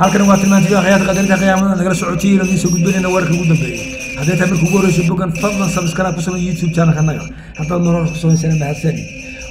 halkan waa tilmaantii akhyaarta qadarinta qiyaamada nagala socotay inaan idiin soo gudbinayna wararka ugu dambeeyay haddii tahay marka ugu horeyso bogan fadlan subscribe ku samey youtube channelka naga. Haddaad nolol ku samaysana mahadsani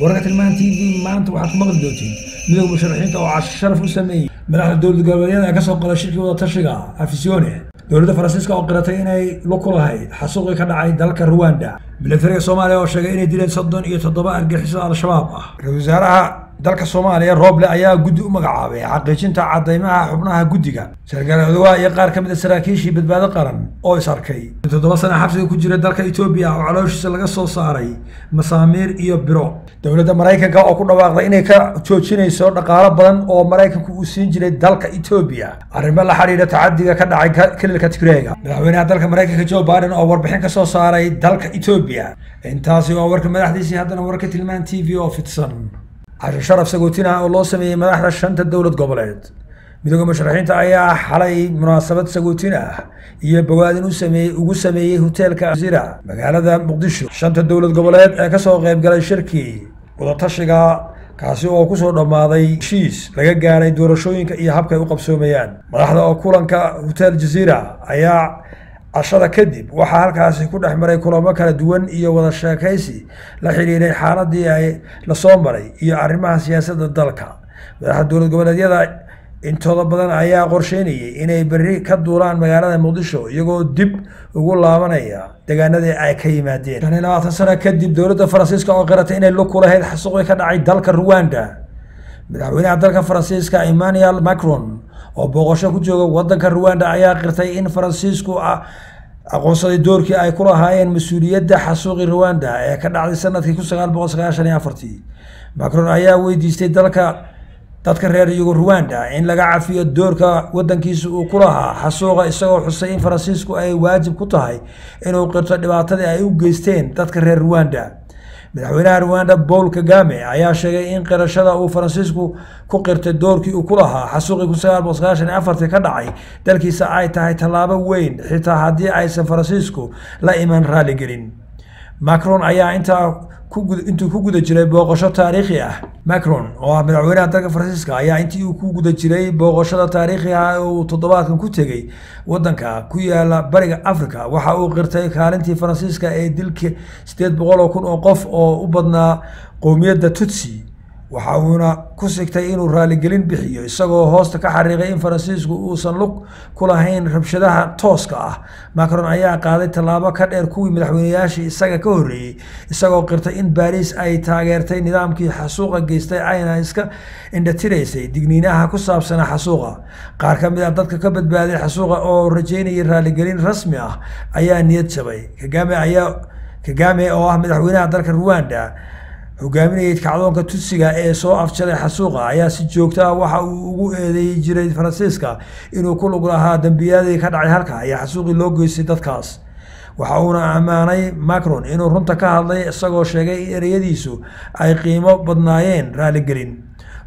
wararka tilmaan t v maanta waxaad ku maqli doontiin midowga musharaxiinta oo cash sharaf u sameeyey. Madaxda dowlad goboleedyada ee ka soo qada shirkii wada tashiga afisione. Dowladda faransiiska oo qiratay inay lug ku lahayd xasuuqii ka dhacay dalka ruwanda milatariga soomaaliya oo sheegay inay dileen soddon iyo toddoba argixisada al-shabaab ah. Ra'isul wasaaraha dalka soomaaliya rooble ayaa guddi u magacaabay xaqiijinta cadaymaha xubnaha guddiga. Sarkaal odowa iyo qaar ka mid a saraakiishii badbaado qaran oo is arkay. Toddoba sana xabsiga ku jira dalka etoobiya oo calooshiisa laga soo saaray masaamiir iyo biro. Dowladda maraykanka oo ku dhawaaqday inay ka joojinayso dhaqaalo badan oo maraykanku uu siin jiray dalka etoobiya arrimo la xidhiidha tacadiga ka dhacay kililka tigreega madaxweynaha dalka maraykanka joe biden oo warbixin ka soo saaray dalka etoobiya intaasi waa warka madaxdiisii haddana warka tilmaan t v oo fidsan cashir sharaf sagootina oo loo sameeyey madaxda shanta dowlad goboleed. Midooda musharaxiinta ayaa xalay munaasabad sagootin ah iyo bogaadin u sameeyey ugu sameeyey hoteelka zira magaalada muqdisho. Shanta dowlad goboleed ee ka soo qayb galay shirkii wadatashiga kaasi oo ku soo dhammaaday heshiis laga gaaray doorashooyinka iyo habka ay u qabsoomayaan. Madaxda oo kulanka hotel jaziira ayaa cashada kadib waxaa halkaasi ku dhex maray kulamo kala duwan iyo wada sheekaysi la xidhiiray xaaladii ay la soo maray iyo arrimaha siyaasadda dalka. Madaxda dowlad goboleedyada intooda badan ayaa qorsheynayay inay berri ka duulaan magaalada muqdisho iyagoo dib ugu laabanaya deegaanadii ay ka yimaadeen. Shan iyo labaatan sano kadib dowladda faransiiska oo qiratay inay lug ku lahayd ka dhacay dalka ruwanda madaxweynaha dalka faransiiska emmanuel macron oo booqasho ku jooga wadanka ruwanda ayaa qirtay in faransiisku aqoonsaday doorkii ay ku lahaayeen mas'uuliyadda xasuuqii ruwanda ee ka dhacday sannadkii macron ayaa weydiistay dalka dadka reer yugo ruwanda in laga cafiyo doorka wadankiisa uu ku lahaa xasuuqa isagoo xusay in faransiisku ay waajib ku tahay inuu qirto dhibaatadii ay u geysteen dadka reer ruwanda madaxweynaha ruwanda paul kagame ayaa sheegay in qirashada uu faransiisku ku qirtay doorkii uu ku lahaa xasuuqii kun ka dhacay. Dalkiisa ay tahay tallaabo weyn xitaa haddii aysan faransiisku la iman raaligelin macron ayaa intaa intuu ku guda jiray booqasho taariikhi ah. Macron oo ah madaxweynaha dalka faransiiska ayaa intii uu ku guda jiray booqashada taariikhi ah uu toddobaadkan ku tegey wadanka ku yaalla bariga africa waxa uu qirtay kaalintii faransiiska ee dilka sideed boqol oo kun oo qof oo u badnaa qowmiyadda tutsi waxa uuna ku sigtay inuu raaligelin bixiyo isagoo hoosta ka xariiqay in faransiisku uusan lug ku lahayn rabshadaha tooska ah. Macron ayaa qaaday tallaabo ka dheer kuwii madaxweyneyaashii isaga ka horreeyey isagoo qirtay in baariis ay taageertay nidaamkii xasuuqa geystay ayna iska indhatiraysay digniinaha ku saabsanaa xasuuqa. Qaar ka mid ah dadka ka badbaaday xasuuqa oo rajeynayay raaligelin rasmi ah ayaa niyad jabay. Kagame ayaa kagame oo ah madaxweynaha dalka ruwanda hogaaminayay kacdoonka tutsiga ee soo afjalay xasuuqa ayaa si joogto ah waxa uu ugu eedeeyey jiray faransiiska inuu ku lug lahaa dembiyadii ka dhacay halka iyo xasuuqii loo geystay dadkaas. Waxa uuna ammaanay macron inuu runta ka hadlay isagoo sheegay in ereyadiisu ay qiimo badnaayeen raaligelin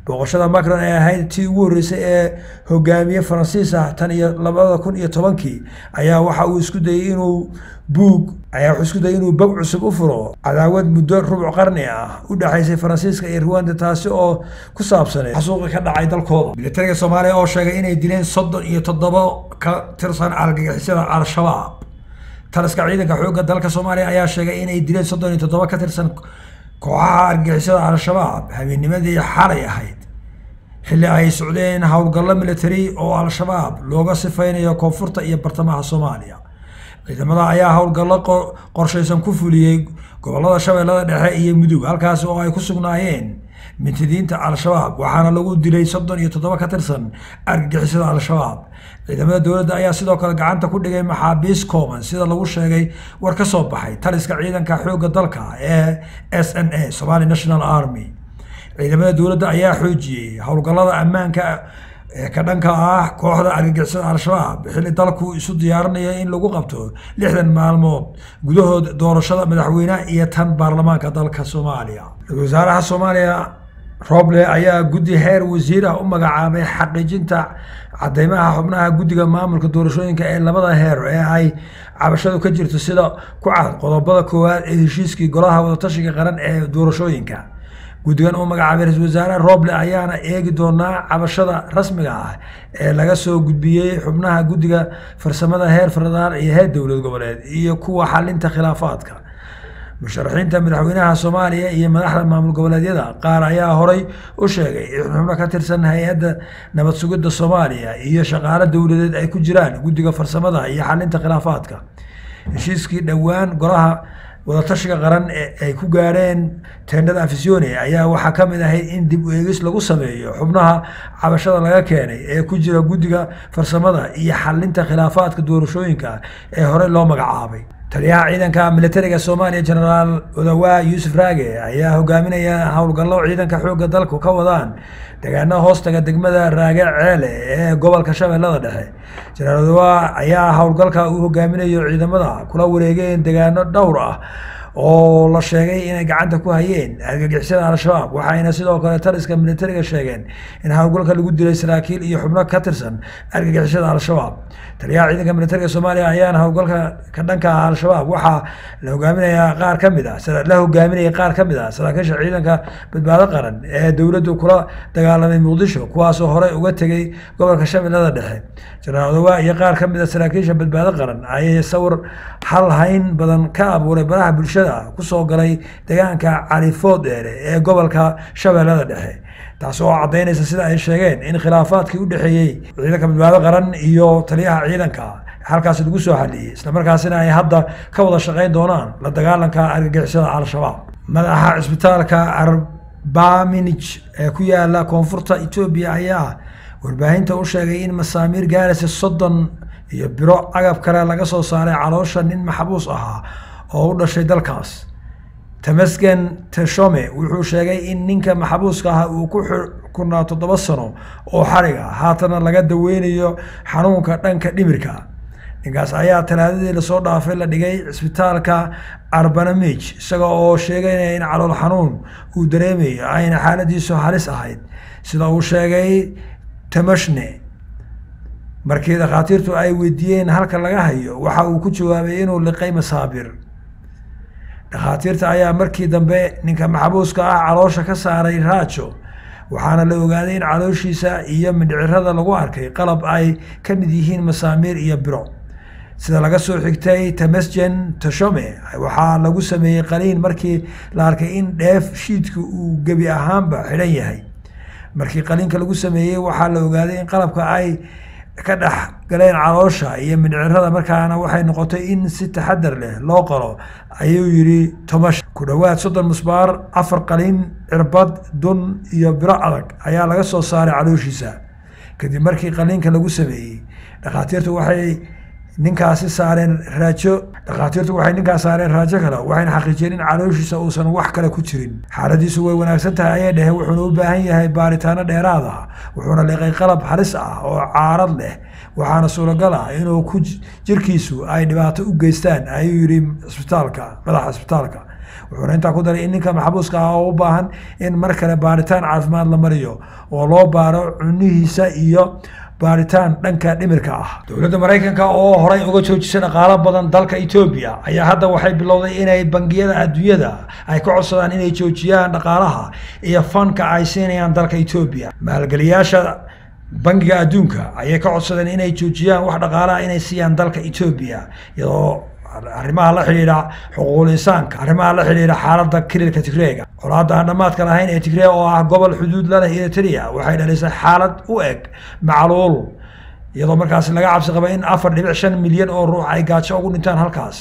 booqashada macron ee ahayd tii ugu horreysay ee hogaamiye faransiis ah tan iyo labada kun iyo tobankii ayaa waxa uu isku dayey inuu buug ayaa wuxuu isku dayay inuu bog cusub u furo. Cadaawad muddo rubuc qarni ah u dhexaysay faransiiska iyo ruwanda taasi oo ku saabsaneyd xasuuqi ka dhacay dalkooda. Militariga soomaaliya oo sheegay inay dileen soddon iyo toddobo ka tirsan argagixisada al-shabaab. Taliska ciidanka xoogga dalka soomaaliya ayaa sheegay inay dileen soddon iyo toddoba ka tirsan kooxaha argixisada al-shabaab habeennimadii xalay ahayd. Xilli ay socdeen howlgallo military oo al-shabaab looga sifeynayo koonfurta iyo bartamaha soomaaliya. Ciidamada ayaa howlgallo qorshaysan ku fuliyey gobollada shabeellada dhexe iyo mudug halkaasi oo ay ku sugnaayeen mintidiinta al-shabaab waxaana lagu dilay soddon iyo toddoba ka tirsan argagixisada al-shabaab. Ciidamada dowladda ayaa sidoo kale gacanta ku dhigay maxaabiis kooban sida lagu sheegay war ka soo baxay taliska ciidanka xoogga dalka ee s n a somali national army. Ciidamada dowladda ayaa xoojiyey howlgallada ammaanka ka dhanka ah kooxda argagixisada al-shabaab xilli dalku isu diyaarinaya in lagu qabto lixdan maalmood gudahood doorashada madaxweyneha iyo tan baarlamaanka dalka soomaaliya. Wasaaraha soomaaliya roble ayaa guddi heer wasiir ah u magacaabay xaqiijinta cadeymaha xubnaha guddiga maamulka doorashooyinka ee labada heer ee ay cabashadu ka jirto sida ku cad qodobada koowaad ee heshiiskii golaha wadatashiga qaran ee doorashooyinka guddigan uu magacaabay ra'isul wasaare roble ayaana eegi doonaa cabashada rasmiga ah ee laga soo gudbiyey xubnaha guddiga farsamada heer federaal iyo heer dowlad goboleed iyo kuwa xalinta khilaafaadka. Musharaxiinta madaxweynaha soomaaliya iyo madaxda maamul goboleedyada qaar ayaa horay u sheegay in xubno ka tirsan hay'adda nabad sugidda soomaaliya iyo shaqaale dowladeed ay ku jiraan guddiga farsamada iyo xalinta khilaafaadka. Heshiiskii dhowaan golaha wadatashiga qaran ay ku gaarheen teendhada afisyoone ayaa waxaa ka mid ahayd in dib u eegis lagu sameeyo xubnaha cabashada laga keenay ee ku jira guddiga farsamada iyo xalinta khilaafaadka doorashooyinka ee horey loo magacaabay taliyaha ciidanka militariga soomaaliya genaraal odawaa yuusuf raage ayaa hogaaminaya howlgallo ciidanka xoogga dalku ka wadaan deegaano hoostaga degmada raage ceele ee gobolka shabeellada dhexe. Genaraal odawaa ayaa howlgalka uu hogaaminayo ciidamada kula wareegeen deegaano dhowr ah oo la sheegay inay gacanta ku hayeen argagixisada al-shabaab waxayna sidoo kale taliska militariga sheegeen in howlgalka lagu dilay saraakiil iyo xubno ka tirsan argagixisada al-shabaab taliyaha ciidanka militariga soomaaliya ayaana howlgalka ka dhanka ah al-shabaab waxaa la hogaaminayaa qaar ka mid ah la hogaaminayay qaar ka mid ah saraakiisha ciidanka badbaado qaran ee dowladdu kula dagaalamay muqdisho kuwaasoo horey uga tegay gobolka shabeellada dhexe. Jenaraal odawaa iyo qaar ka mid a saraakiisha badbaado qaran ayay sawir hal hayn badan ka abuuray baraha bulshada ku soo galay deegaanka califood dheere ee gobolka shabeellada dhexe. Taas oo caddaynaysa sida ay sheegeen in khilaafaadkii u dhexeeyey ciidanka badbaado qaran iyo taliyaha ciidanka halkaas lagu soo xaliyey islamarkaasina ay hadda ka wada shaqayn doonaan la dagaalanka argagixisada al-shabaab. Madaxa cisbitaalka arbaminij ee ku yaalla koonfurta etoobiya ayaa warbaahinta u sheegay in masaamiir gaaraysa soddon iyo biro agab kale laga soo saaray caloosha nin maxbuus ahaa oo u dhashay dalkaas. Tamasgen teshome wuxuu sheegay in ninka maxbuuska ah uu ku xukunaa toddoba sano oo xariga haatana laga daweynayo xanuunka dhanka dhimirka. Ninkaas ayaa talaadadii la soo dhaafay la dhigay cisbitaalka arbanamij isaga oo sheegaynaya in calool xanuun uu dareemayo ayna xaaladiisu halis ahayd. Sida uu sheegay tamashne markii dhakhaatiirtu ay weydiiyeen halka laga hayo waxa uu ku jawaabay inuu liqay masaabir dhakhaatiirta ayaa markii dambe ninka maxbuuska ah caloosha ka saaray raajo waxaana la ogaaday in calooshiisa iyo mindhicirada lagu arkay qalab ay ka mid yihiin masaamiir iyo biro. Sida laga soo xigtay tamasgen tashome waxaa lagu sameeyey qaliin markii la arkay in dheef shiidka uu gebi ahaanba xidhan yahay. Markii qaliinka lagu sameeyey waxaa la ogaaday in qalabka ay ka dhex galeen caloosha iyo mindhicirada markaana waxay noqotay in si taxadar leh loo qalo ayuu yidhi tomash. Ku dhowaad soddon musbaar afar qalin cirbad dun iyo biro adag ayaa laga soo saaray calooshiisa. Kadib markii qaliinka lagu sameeyey dhakhaatiirtu waxay ninkaasi saareen raajo dhakhaatiirtu waxay ninkaas saareen raajo kale waxayna xaqiijiyeen in calooshiisa uusan wax kale ku jirin. Xaaladiisu way wanaagsan tahay ayay dheheen wuxuuna u baahan yahay baaritaano dheeraad ah wuxuuna liqay qalab halis ah oo caarad leh waxaana suuragal ah inuu ku jirkiisu ay dhibaato u geystaan ayuu yidhi cisbitaalka madaxa cisbitaalka wuxuuna intaa ku daray in ninka maxbuuska ah oo u baahan in mar kale baaritaan caafimaad la mariyo oo loo baaro cunihiisa iyo baaritaan dhanka dhimirka ah. Dowladda maraykanka oo horay uga joojisay dhaqaalo badan dalka etoobiya ayaa hadda waxay bilowday inay bangiyada adduunyada ay ka codsadaan inay joojiyaan dhaqaalaha iyo fanka ay siinayaan dalka etoobiya maalgeliyaasha bangiga adduunka ayay ka codsadeen inay joojiyaan wax dhaqaalaha inay siiyaan dalka etoobiya iyadoo arrimaha la xidhiidha xuquuqul arrimaha la xidhiidha xaaladda kililka tigreega. Colaadda aan dhammaadka lahayn ee tigreeg oo ah gobol xuduud la leh waxay dhalisay xaalad u eg macluul iyadoo markaas laga cabsi qaba in afar dhibic shan milyan oo ruux ay gaajo ugu dhintaan halkaas.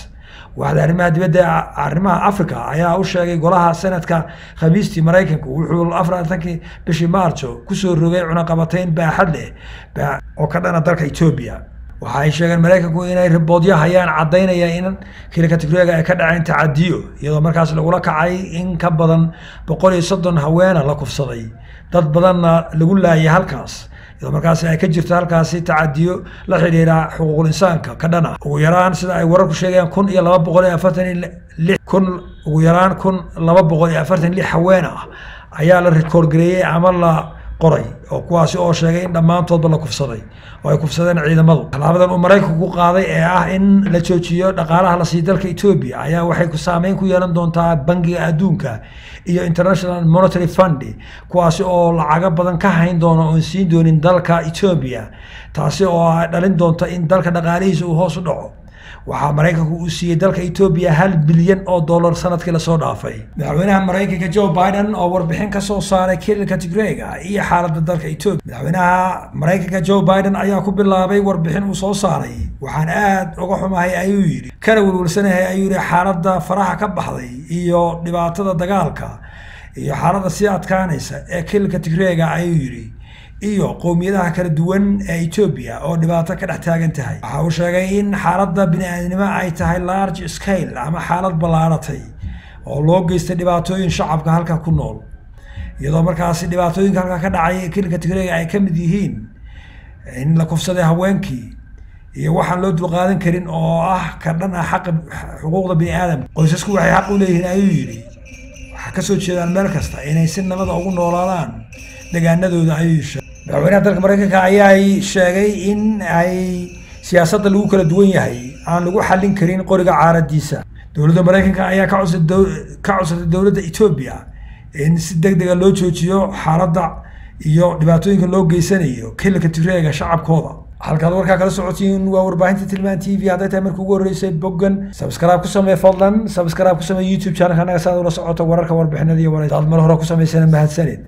Waaxda arrimaha dibadda arrimaha africa ayaa u sheegay golaha senadka khamiistii maraykanku. Wuxuu afartankii bishii maarjo ku soo rogay cunaqabatayn baaxad leh oo ka dhana dalka etoobiya waxa ay sheegeen maraykanku inay riboodyo hayaan caddaynaya in kilika tigreega ay ka dhaceen tacadiyo iyadoo markaas lagula kacay in ka badan boqol iyo soddon haweena la kufsaday. Dad badanna lagu laayay halkaas iyadoo markaasi ay ka jirto halkaasi tacadiyo la xidhiidha xuquuqul insaanka ka dhana. Ugu yaraan sida ay wararku sheegayaan kun iyo laba boqol iyo afartan lix kun ugu yaraan kun laba boqol iyo afartan lix haween ah ayaa la rikoorgareeyey ama la qoray oo kuwaasi oo sheegay in dhammaantoodba la kufsaday. Oo ay kufsadeen ciidamadu. Tallaabadan uu maraykanku ku qaaday ee ah in la joojiyo dhaqaalaha la sii dalka etoobiya ayaa waxay saameyn ku yeelan doontaa bangiga adduunka iyo international monetary fund kuwaasi oo lacago badan ka hayn doona oon siin doonin dalka etoobiya taasi oo dhalin doonta in dalka dhaqaalihiisa uu hoos u dhaco waxaa maraykanku uu siiyey dalka etoobiya hal bilyan oo dollar sannadkii la soo dhaafay. Madaxweynaha maraykanka joe biden oo warbixin ka soo saaray kirilka tigrega iyo xaaladda dalka etoobiya. Madaxweynaha maraykanka joe biden ayaa ku bilaabay warbixin uu soo saaray. Waxaan aad uga xumahay ayuu yidhi. Kana welwelsanahay ayuu yidhi xaaladda faraha ka baxday iyo dhibaatada dagaalka iyo xaaladda sii adkaanaysa ee kirilka tigrega ayuu yidhi iyo qowmiyadaha kala duwan ee etoobiya oo dhibaato ka dhex taagan tahay. Waxa uu sheegay in xaaladda bini-aadnimo ay tahay large scale ama xaalad ballaaratay oo loo geystay dhibaatooyin shacabka halka ku nool. Iyadoo markaasi dhibaatooyinka halka ka dhacay kirilka tigreega ay ka mid yihiin in la kufsaday haweenkii iyo waxaan loo dulqaadan karin oo ah ka dhan ah xaqa xuquuqda bini aadamka qoysasku waxay xaq u leeyihiin ayuu yidhi waxaa ka soo jeedaan meel kasta inay si nabada ugu noolaadaan degaanadooda ayuu sheegay madaxweynaha dalka maraykanka ayaa sheegay in ay siyaasadda lagu kala duwan yahay aan lagu xallin karin qoriga caaradiisa dowladda maraykanka ayaa ka codsatay dowladda etoobiya in si deg dega loo joojiyo xaaladda iyo dhibaatooyinka loo geysanayo kilalka tigreega shacabkooda halkaad warkaa kala socotiin waa warbaahinta tilmaan t v hadday tahay markii ugu horreysay boggan. Sabskraib ku samee fadlan sabskraib ku samee youtube channelka annaga saad ula socoto wararka warbixinada iyo waraysa aad mar hore ku samaysana mahadsanid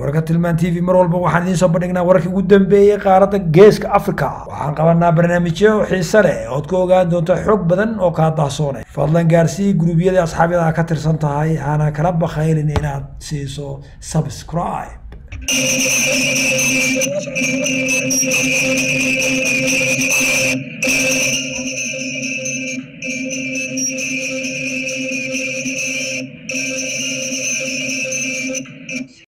wararka tilmaan t v mar walba waxaan idiin soo bandhignaa wararkii ugu dambeeyey qaaradda geeska africa waxaan qabanaa barnaamijyo xiise leh ood ku ogaan doonto xog badan oo kaa dahsoonay fadlan gaarsii guruubyadii asxaabyada ka tirsan tahay hana kala bakhaylin inaad siiso subscribe